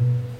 Mm-hmm.